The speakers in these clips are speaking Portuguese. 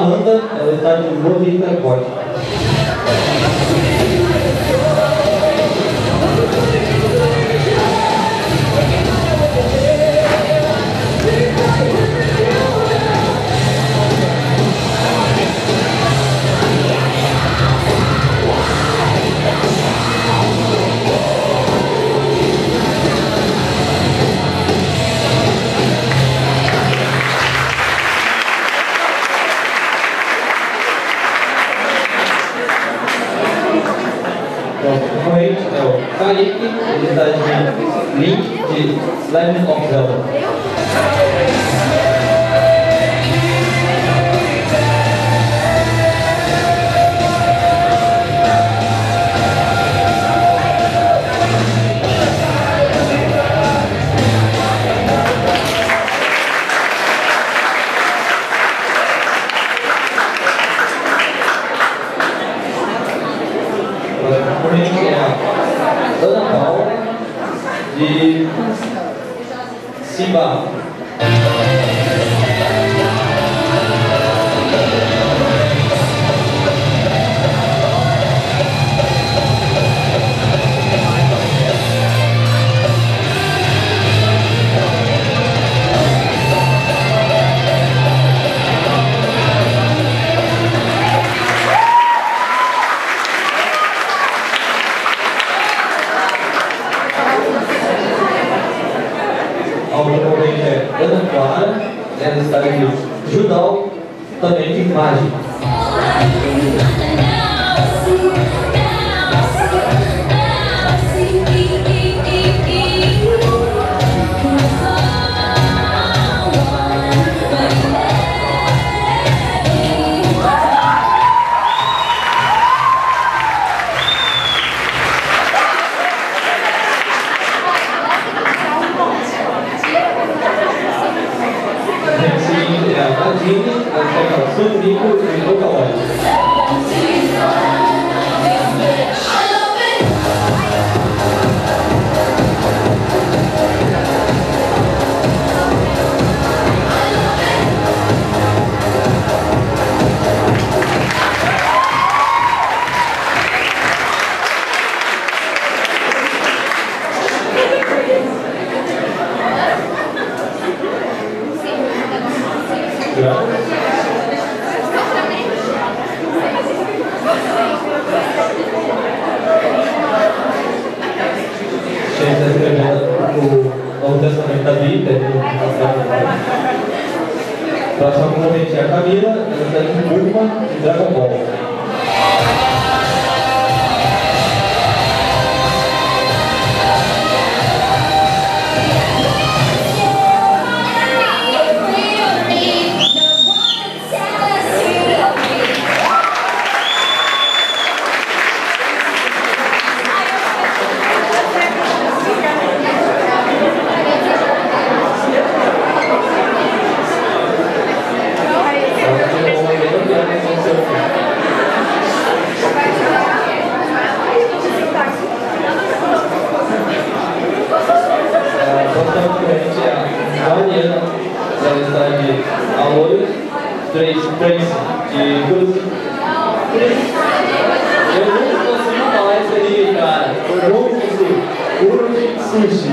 a the land of level. A outra concorrente é Ana Clara, ela está de Judal, também de Mágica. Gente, está escrevendo o Novo Testamento da Bíblia. Próxima concorrente é a Camila, ela está de Bulma de Dragon Ball. Trace, de Cruz. Eu não consigo falar isso aí, cara. Eu não consigo. Uro Sushi.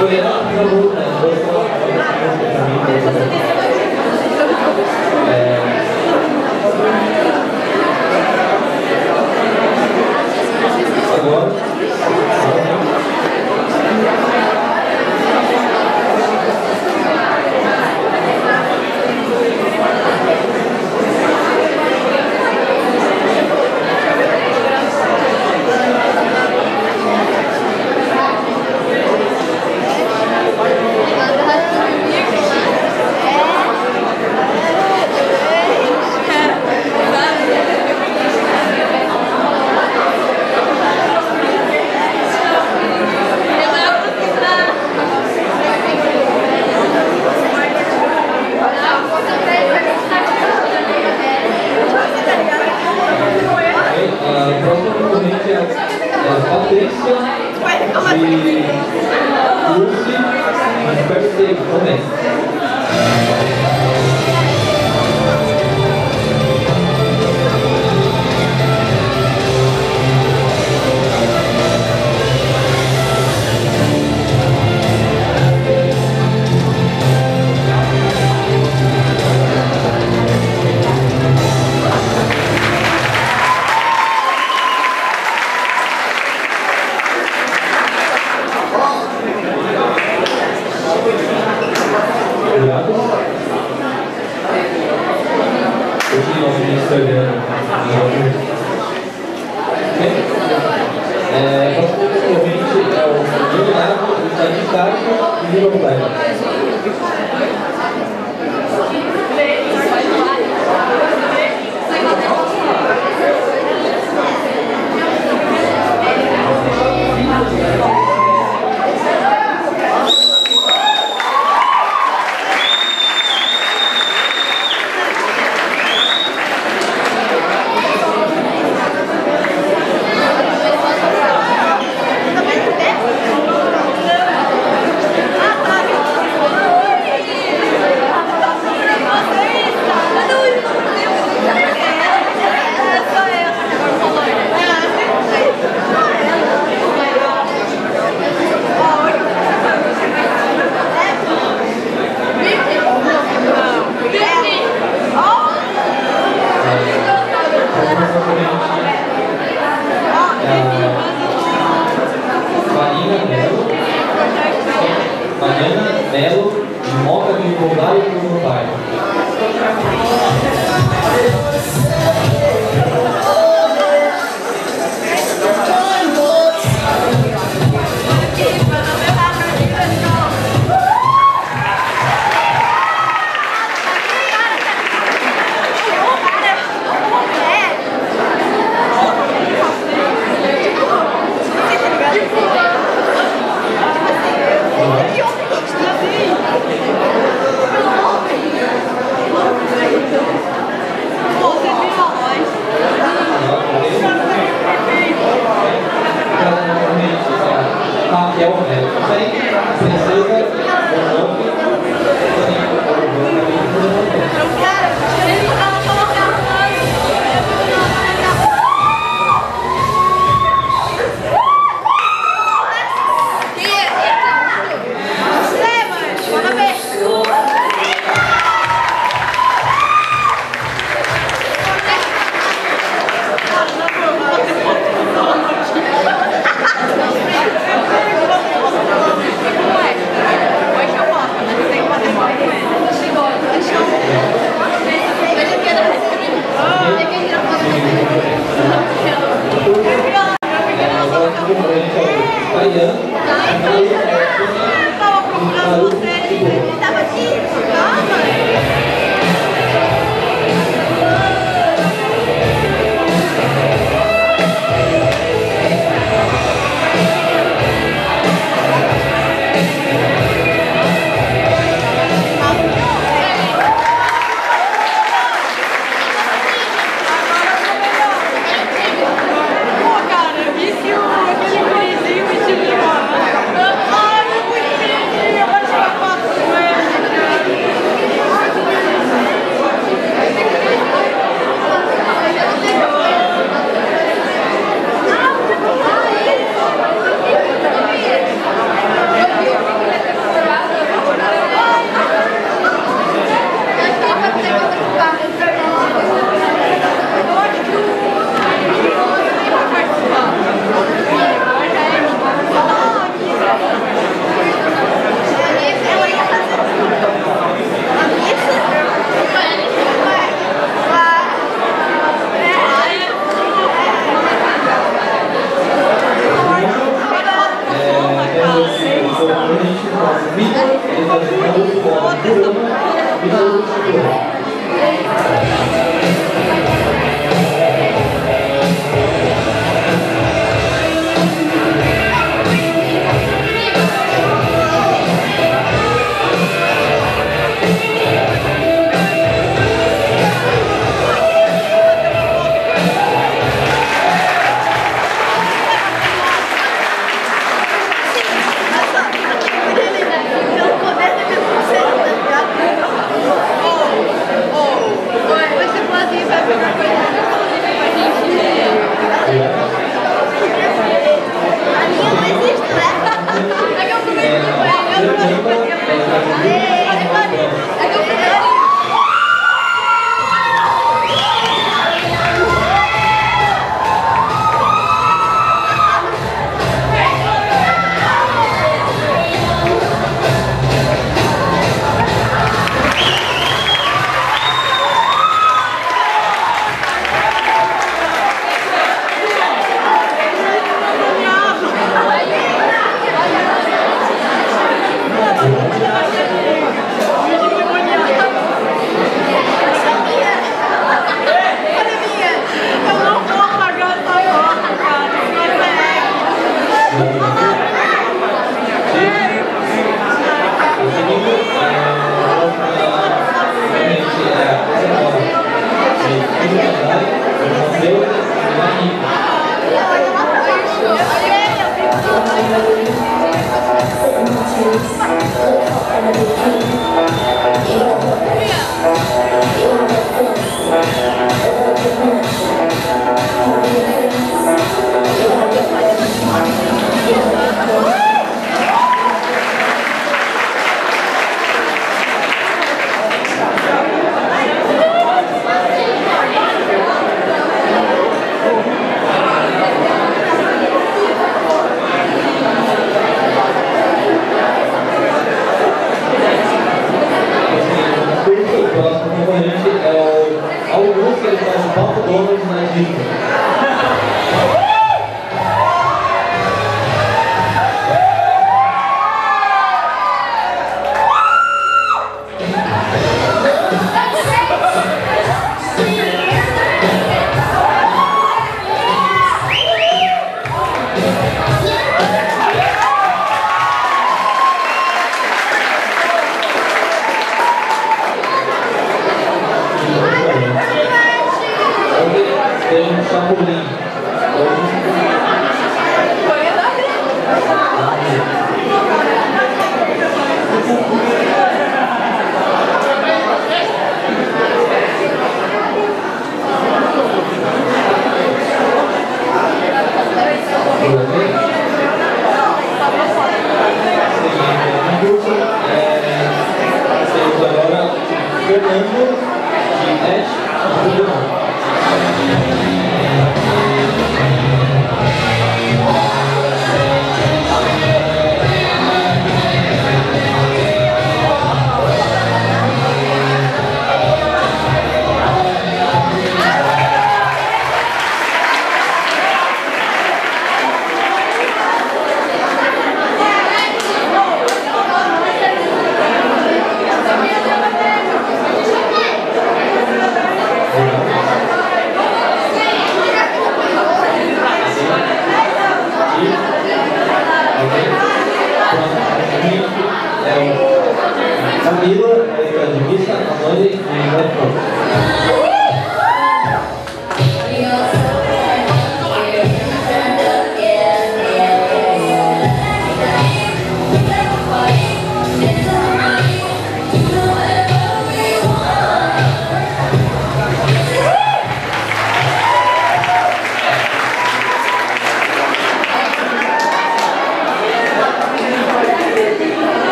तो ये ना A próxima é a Patrícia e Lucy Percy também. Amen.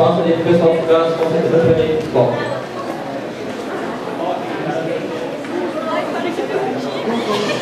Spaß mit des Christoph Görz vom Hilfe que Bock. Thank you.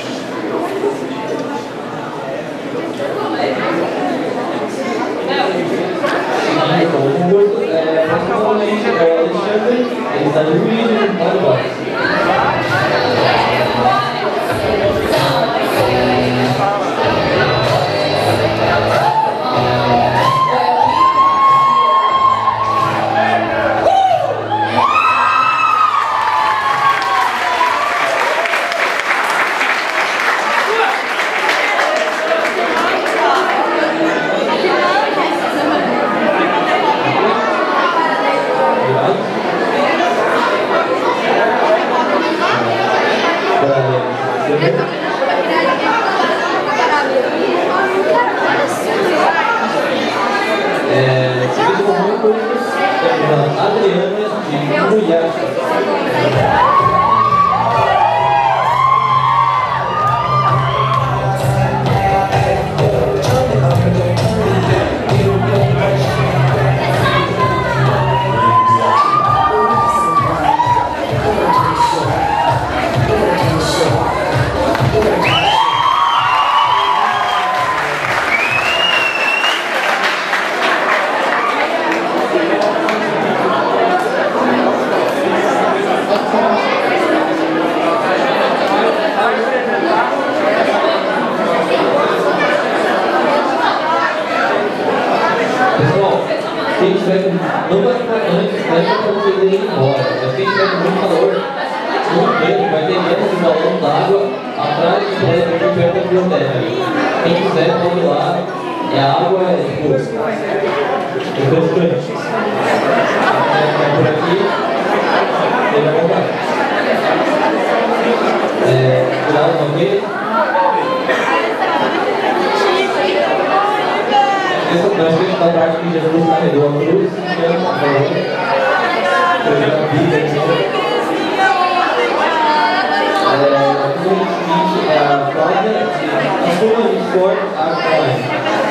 Obrigado, ok? Essa nós temos a parte que Jesus carregou a cruz, que é uma é, a gente a a sua história, a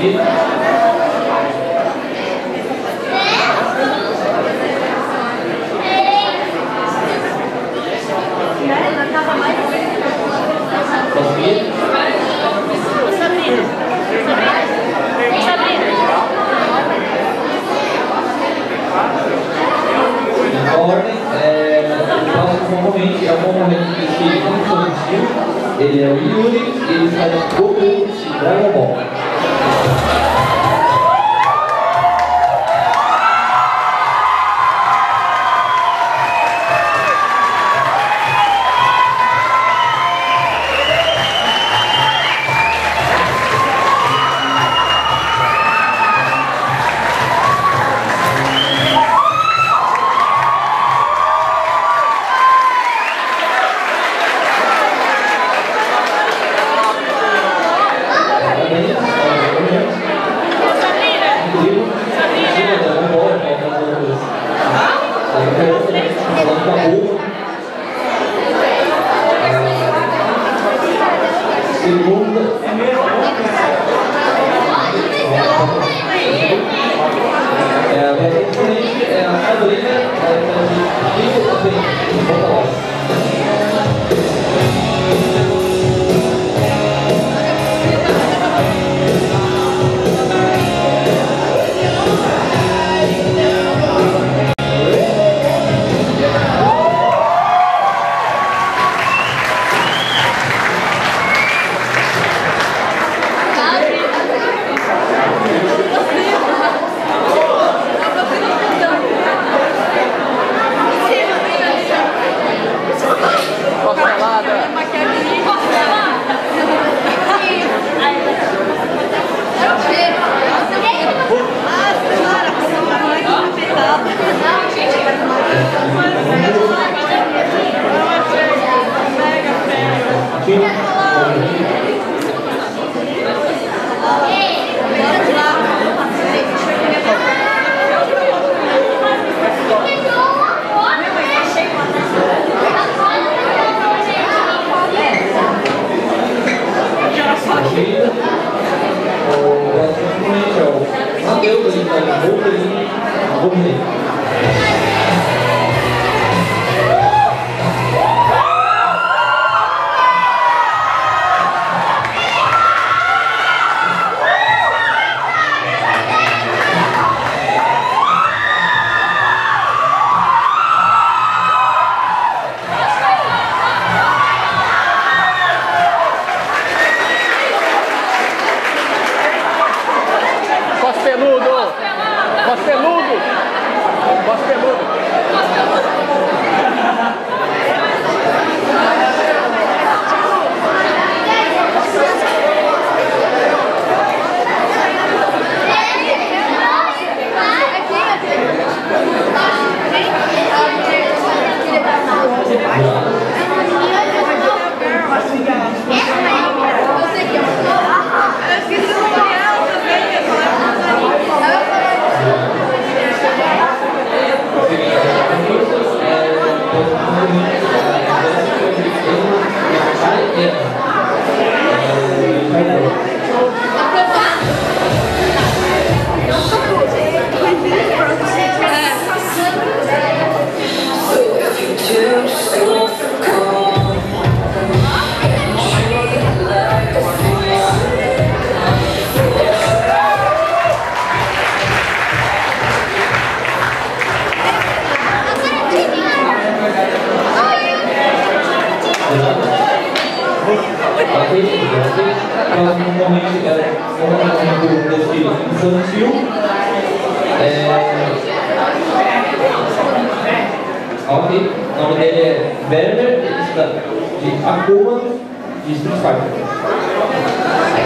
Amém? ela normalmente uma é um grupo desfile infantil. É... Ok, o nome dele é Werner, de Akuma, de Street Fighter.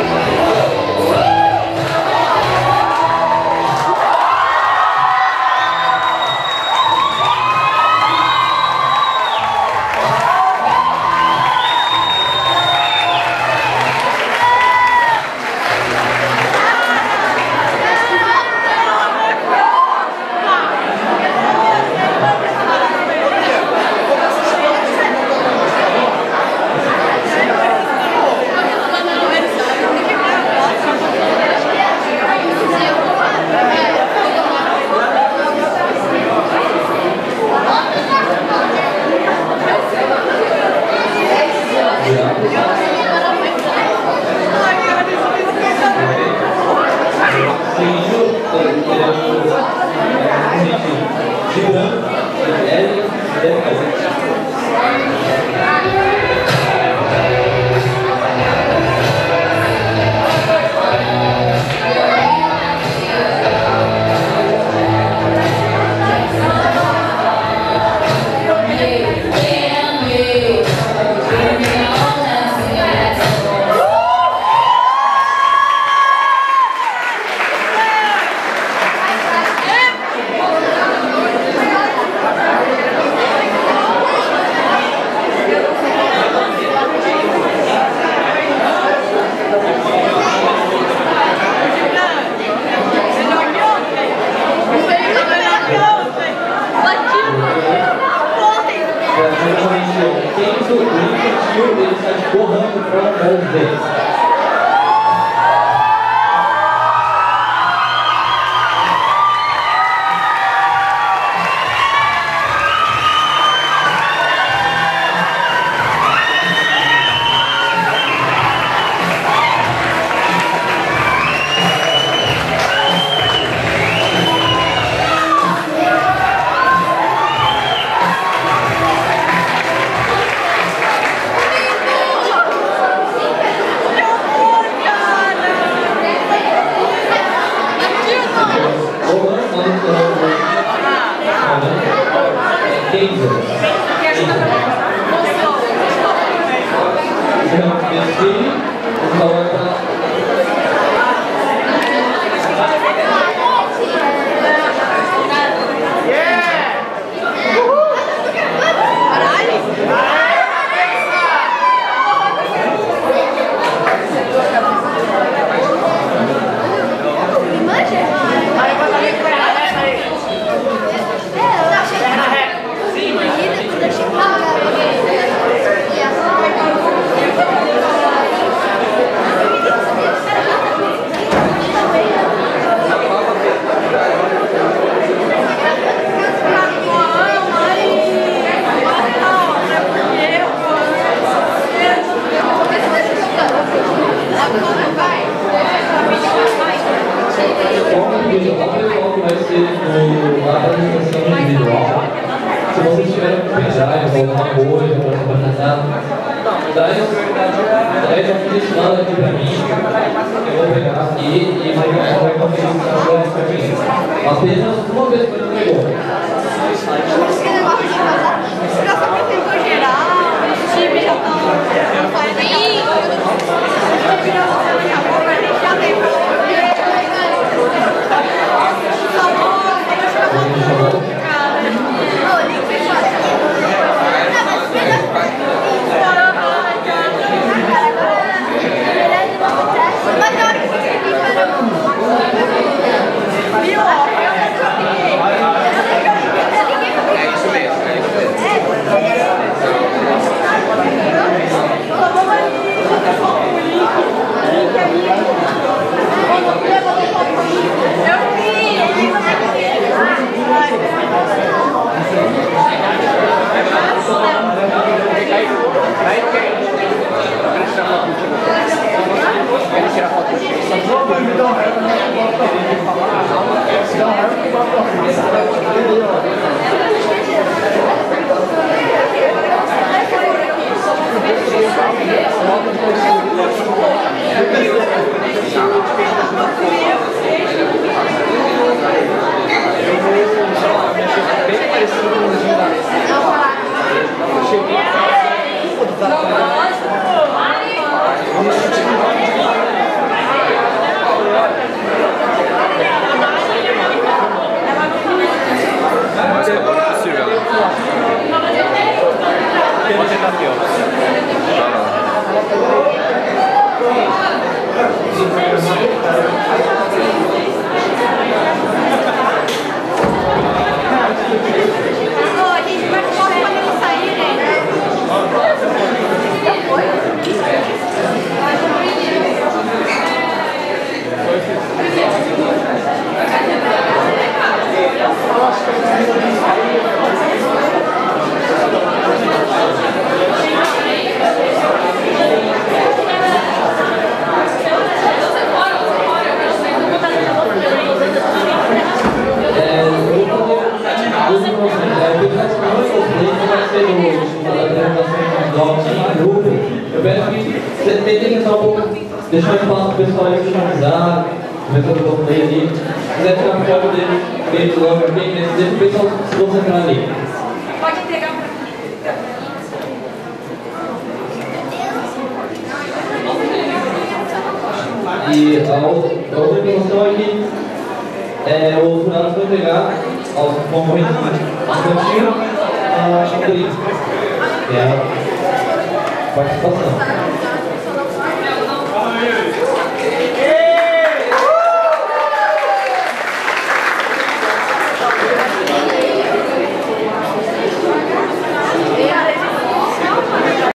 Corinthians, quem o Corinthians tio, ele está correndo para o bom.